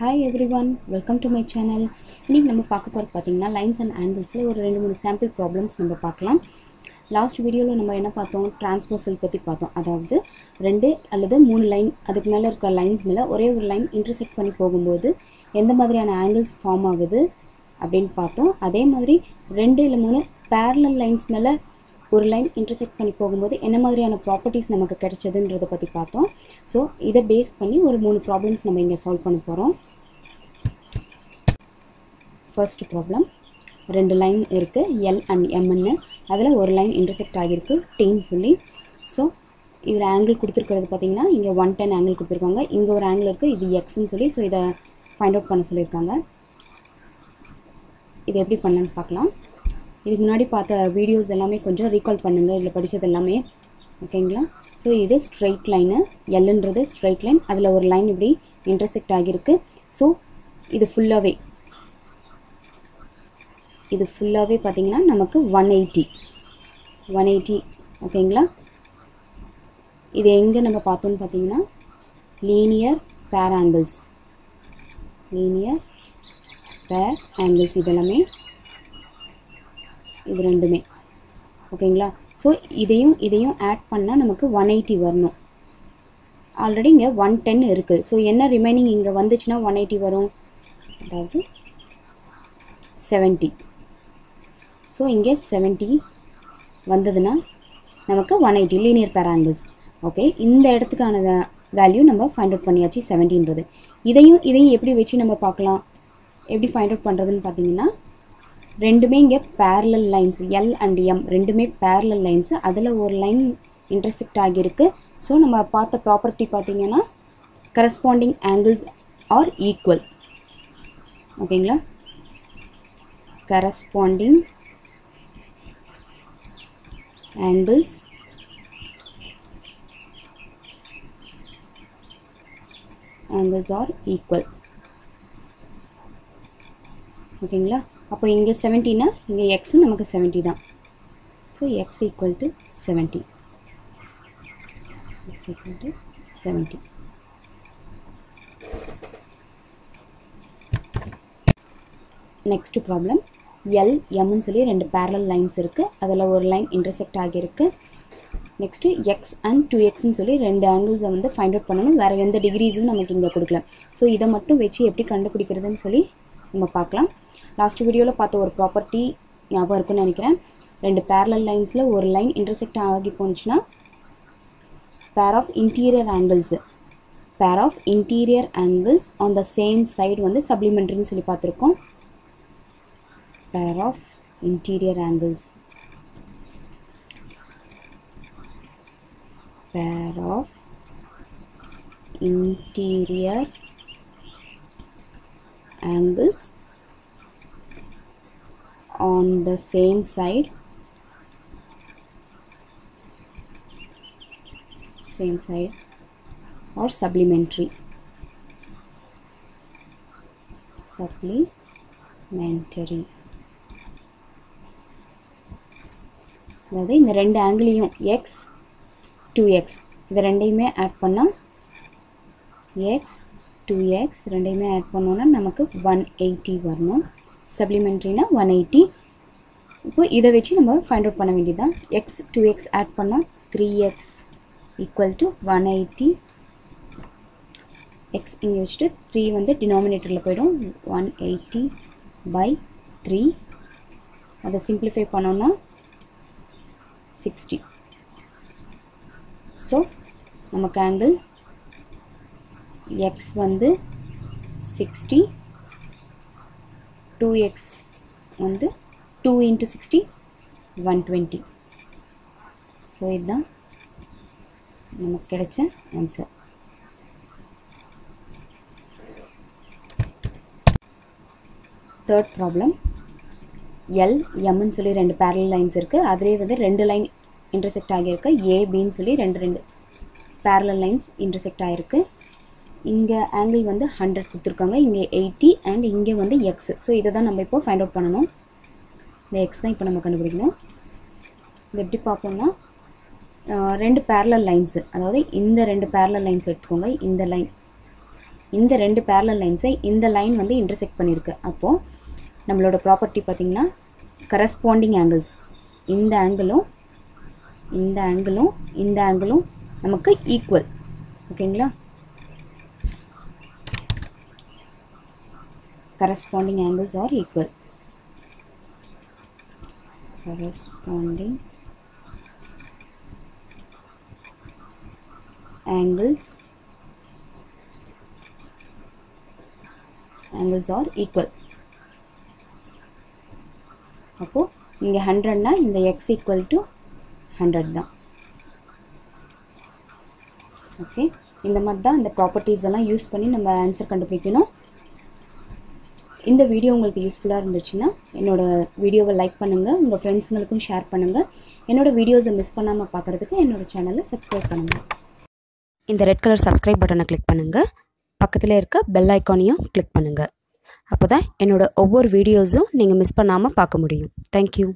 Hi everyone welcome to my channel இன்றைக்கி நம்ம பார்க்க போகிறது பார்த்தீங்கன்னா லைன்ஸ் அண்ட் ஆங்கிள்ஸில் ஒரு ரெண்டு மூணு சாம்பிள் ப்ராப்ளம்ஸ் நம்ம பார்க்கலாம். லாஸ்ட் வீடியோவில் நம்ம என்ன பார்த்தோம்? டிரான்ஸ்போசல் பற்றி பார்த்தோம். அதாவது ரெண்டு அல்லது மூணு லைன் அதுக்கு மேலே இருக்கிற லைன்ஸ் மேலே ஒரே ஒரு லைன் இன்டர்செக்ட் பண்ணி போகும்போது எந்த மாதிரியான ஆங்கிள்ஸ் ஃபார்ம் ஆகுது அப்படின்னு பார்த்தோம். அதே மாதிரி ரெண்டு இல்லை மூணு பேரலல் லைன்ஸ் மேலே ஒரு லைன் இன்டர்செக்ட் பண்ணி போகும்போது என்ன மாதிரியான ப்ராப்பர்ட்டிஸ் நமக்கு கிடைச்சதுன்றதை பற்றி பார்த்தோம். ஸோ இதை பேஸ் பண்ணி ஒரு மூணு ப்ராப்ளம்ஸ் நம்ம இங்கே சால்வ் பண்ண போகிறோம் ஃபர்ஸ்ட் ப்ராப்ளம் ரெண்டு லைன் இருக்குது எல் அண்ட் எம்னு அதில் ஒரு லைன் இன்டர்செக்ட் ஆகியிருக்கு டீன்னு சொல்லி. ஸோ இதில் ஆங்கிள் கொடுத்துருக்கிறது பார்த்தீங்கன்னா இங்கே ஒன் டென் ஆங்கிள் கொடுத்துருக்காங்க. இங்கே ஒரு ஆங்கிள் இருக்குது இது எக்ஸ்ன்னு சொல்லி. ஸோ இதை ஃபைண்ட் அவுட் பண்ண சொல்லியிருக்காங்க. இது எப்படி பண்ணலான்னு பார்க்கலாம். இதுக்கு முன்னாடி பார்த்த வீடியோஸ் எல்லாமே கொஞ்சம் ரீகால் பண்ணுங்கள் இதில் படித்தது எல்லாமே. ஓகேங்களா ஸோ இது ஸ்ட்ரைட் லைனு எல்லுன்றது ஸ்ட்ரைட் லைன் அதில் ஒரு லைன் இப்படி இன்டர்செக்ட் ஆகியிருக்கு. ஸோ இது ஃபுல்லாகவே இது ஃபுல்லாகவே பார்த்தீங்கன்னா நமக்கு ஒன் எயிட்டி ஒன் எயிட்டி ஓகேங்களா இது எங்கே நம்ம பார்த்தோம்னு பார்த்தீங்கன்னா லீனியர் பேர் ஆங்கிள்ஸ் லீனியர் பேர் ஆங்கிள்ஸ் இதெல்லாமே இது ரெண்டுமே. ஓகேங்களா? ஸோ இதையும் இதையும் ஆட் பண்ணால் நமக்கு ஒன் எயிட்டி வரணும். ஆல்ரெடி இங்கே ஒன் டென் இருக்குது ஸோ என்ன ரிமைனிங் இங்கே வந்துச்சுன்னா ஒன் எயிட்டி வரும்? அதாவது செவன்ட்டி ஸோ இங்கே செவன்ட்டி வந்ததுன்னா நமக்கு one eighty linear pair angles okay இந்த இடத்துக்கான வேல்யூ நம்ம ஃபைண்ட் அவுட் பண்ணியாச்சு செவன்ட்டின்றது இதையும் இதையும் எப்படி வச்சு நம்ம பார்க்கலாம்? எப்படி ஃபைண்ட் அவுட் பண்ணுறதுன்னு பார்த்தீங்கன்னா ரெண்டுமே இங்கே parallel lines L and M ரெண்டுமே பேரலல் லைன்ஸு அதில் ஒரு லைன் இன்டர்செக்ட் ஆகியிருக்கு. ஸோ நம்ம பார்த்த ப்ராப்பர்ட்டி பார்த்தீங்கன்னா கரஸ்பாண்டிங் ஆங்கிள்ஸ் ஆர் ஈக்குவல் ஓகேங்களா corresponding angles angles are equal. ஓகேங்களா அப்போ இங்கே செவன்ட்டினா இங்கே எக்ஸும் நமக்கு செவன்ட்டி தான். So X equal to seventy X equal to seventy next problem L எம்னு சொல்லி ரெண்டு பேரலல் லைன்ஸ் இருக்குது அதில் ஒரு லைன் இன்டர்செக்ட் ஆகியிருக்கு. நெக்ஸ்ட்டு எக்ஸ் அண்ட் டூ எக்ஸ்னு சொல்லி ரெண்டு ஆங்கிள்ஸை வந்து ஃபைண்ட் அவுட் பண்ணணும். வேறு எந்த டிகிரிஸும் நமக்கு இங்கே கொடுக்கல. ஸோ இதை மட்டும் வச்சு எப்படி கண்டுபிடிக்கிறதுன்னு சொல்லி நம்ம பார்க்கலாம். லாஸ்ட் வீடியோவில் பார்த்த ஒரு ப்ராப்பர்ட்டி ஞாபகம் இருக்குன்னு நினைக்கிறேன். ரெண்டு பேரலல் லைன்ஸில் ஒரு லைன் இன்டர்செக்ட் ஆகி போனுச்சுன்னா pair of interior angles pair of interior angles on the same side வந்து சப்ளிமெண்ட்ரின்னு சொல்லி பார்த்துருக்கோம். Pair of interior angles pair of interior angles on the same side. Same side. Or supplementary. Supplementary. அதாவது இந்த ரெண்டு ஆங்கிளையும் X two X இது ரெண்டையுமே add பண்ணால் எக்ஸ் டூ எக்ஸ் ரெண்டையுமே ஆட் பண்ணோன்னா நமக்கு ஒன் எயிட்டி வரணும். சப்ளிமெண்ட்ரினா ஒன் எயிட்டி இப்போ இதை வச்சு நம்ம ஃபைண்ட் அவுட் பண்ண வேண்டியதுதான். எக்ஸ் டூ எக்ஸ் ஆட் பண்ணால் three X equal to one eighty X இங்கே வச்சுட்டு த்ரீ வந்து டினாமினேட்டரில் போயிடும். ஒன் எயிட்டி பை த்ரீ அதை சிம்பிளிஃபை பண்ணோன்னா சிக்ஸ்டி ஸோ நமக்கு ஆங்கிள் எக்ஸ் வந்து சிக்ஸ்டி டூ எக்ஸ் வந்து two into sixty one twenty so இதுதான் நமக்கு கிடைச்ச ஆன்சர் தேர்ட் ப்ராப்ளம் எல் எம்னு சொல்லி ரெண்டு பேரல் லைன்ஸ் இருக்குது அதிலே வந்து ரெண்டு லைன் இன்டர்செக்ட் ஆகியிருக்கு. ஏபின்னு சொல்லி ரெண்டு ரெண்டு பேரலல் லைன்ஸ் இன்டர்செக்ட் ஆகிருக்கு இங்கே ஆங்கிள் வந்து ஹண்ட்ரட் கொடுத்துருக்காங்க. இங்கே எயிட்டி அண்ட் இங்கே வந்து எக்ஸ் ஸோ இதை தான் நம்ம இப்போ ஃபைண்ட் அவுட் பண்ணணும். இந்த எக்ஸ் தான் இப்போ நம்ம கண்டுபிடிக்கணும். இது எப்படி பார்ப்போம்னா ரெண்டு பேரலல் லைன்ஸு அதாவது இந்த ரெண்டு பேரலல் லைன்ஸ் எடுத்துக்கோங்க. இந்த லைன் இந்த ரெண்டு பேரலல் லைன்ஸை இந்த லைன் வந்து இன்டர்செக்ட் பண்ணியிருக்கு. அப்போது நம்மளோட ப்ராப்பர்ட்டி பார்த்திங்கன்னா கரஸ்பாண்டிங் ஆங்கிள்ஸ் இந்த ஆங்கிளும் இந்த ஆங்கிளும் இந்த ஆங்கிளும் நமக்கு ஈக்குவல் ஓகேங்களா corresponding angles are equal. Corresponding angles angles are equal. அப்போ இங்கே ஹண்ட்ரட்னா இந்த x equal to 100 தான். ஓகே இந்த மாதிரி தான் இந்த ப்ராப்பர்ட்டிஸ் எல்லாம் யூஸ் பண்ணி நம்ம ஆன்சர் கண்டுபிடிக்கணும். இந்த வீடியோ உங்களுக்கு யூஸ்ஃபுல்லாக இருந்துச்சுன்னா என்னோடய வீடியோவை லைக் பண்ணுங்கள் உங்கள் ஃப்ரெண்ட்ஸுங்களுக்கும் ஷேர் பண்ணுங்கள் என்னோடய வீடியோஸை மிஸ் பண்ணாமல் பார்க்குறதுக்கு என்னோடய சேனலை சப்ஸ்கிரைப் பண்ணுங்கள் இந்த ரெட் கலர் சப்ஸ்கிரைப் பட்டனை கிளிக் பண்ணுங்கள் பக்கத்தில் இருக்க பெல் ஐக்கானையும் கிளிக் பண்ணுங்கள் அப்போ தான் என்னோட ஒவ்வொரு வீடியோஸும் நீங்கள் மிஸ் பண்ணாமல் பார்க்க முடியும். தேங்க்யூ